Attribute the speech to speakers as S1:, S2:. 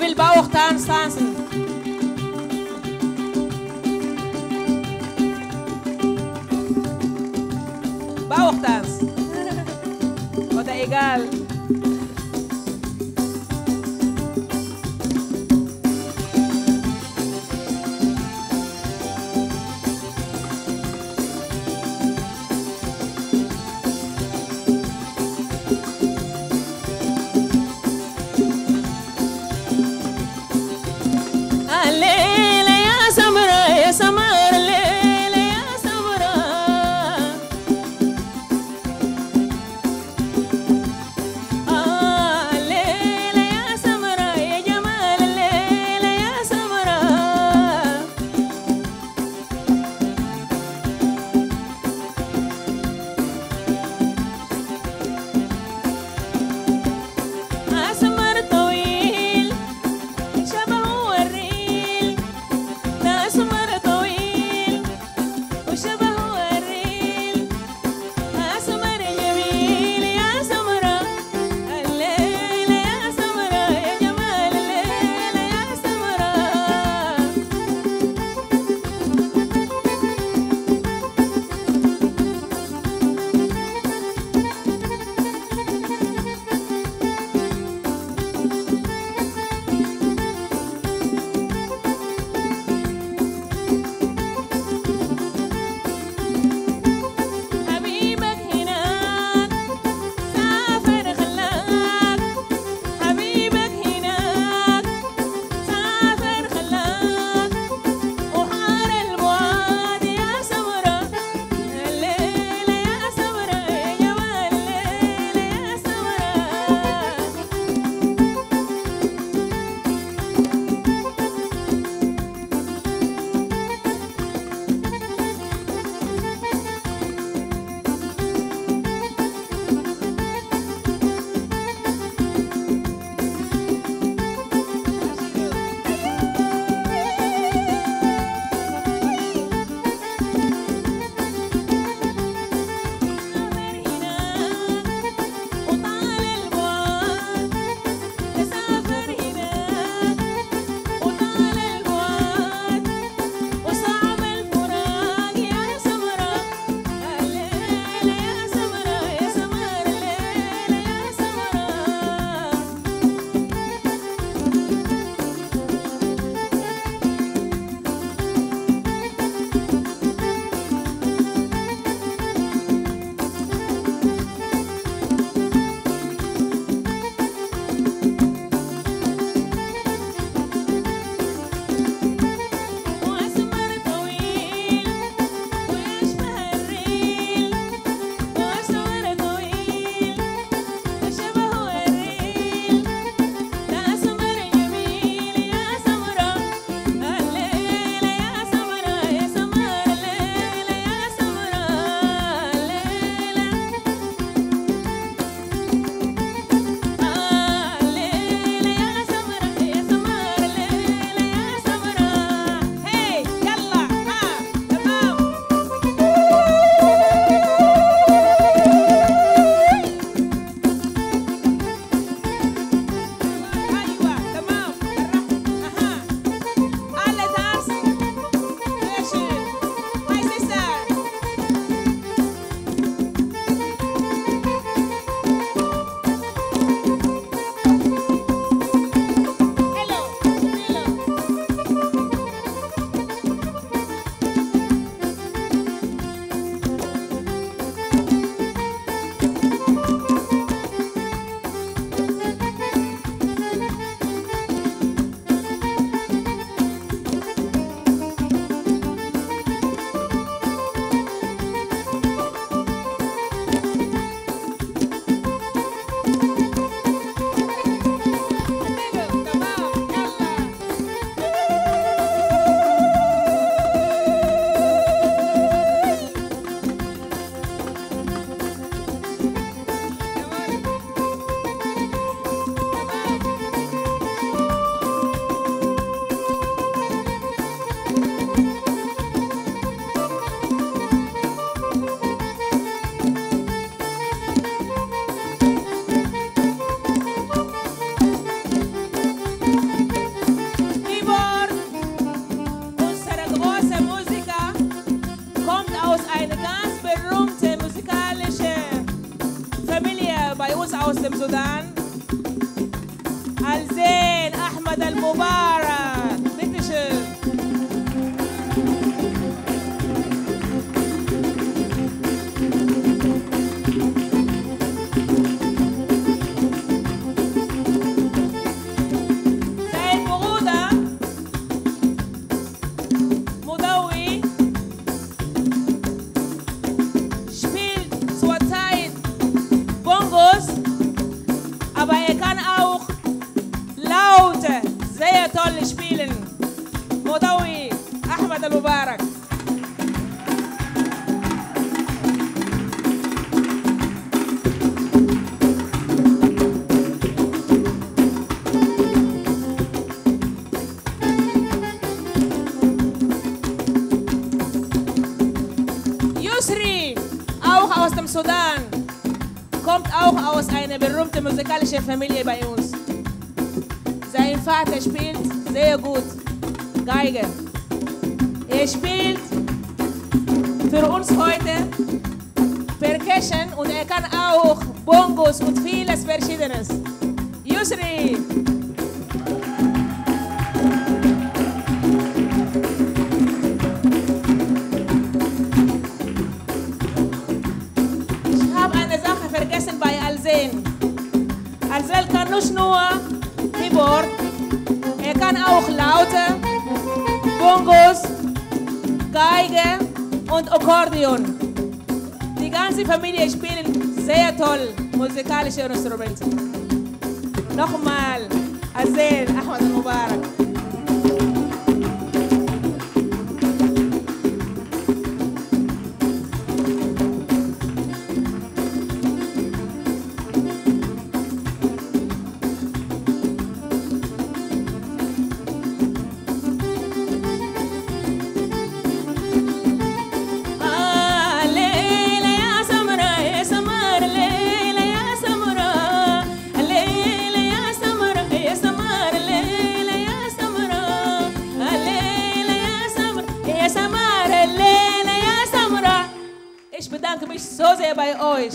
S1: will Bauchtanz tanzen? Bauchtanz. Oder egal. er kann auch laute, sehr toll spielen. مضوي أحمد المبارك يسري أو وسط السودان kommt auch aus einer berühmten musikalischen Familie bei uns. Sein Vater spielt sehr gut Geige. Er spielt für uns heute Percussion und er kann auch Bongos und vieles Verschiedenes. Yusri! Alsen kann nicht nur Keyboard, er kann auch Laute, Bongos, Geige und Akkordeon. Die ganze Familie spielt sehr toll musikalische Instrumente. Nochmal, Alsen, Ahmad Mubarak. by oil.